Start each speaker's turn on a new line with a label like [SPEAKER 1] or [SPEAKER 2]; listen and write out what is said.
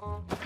[SPEAKER 1] Mm-hmm.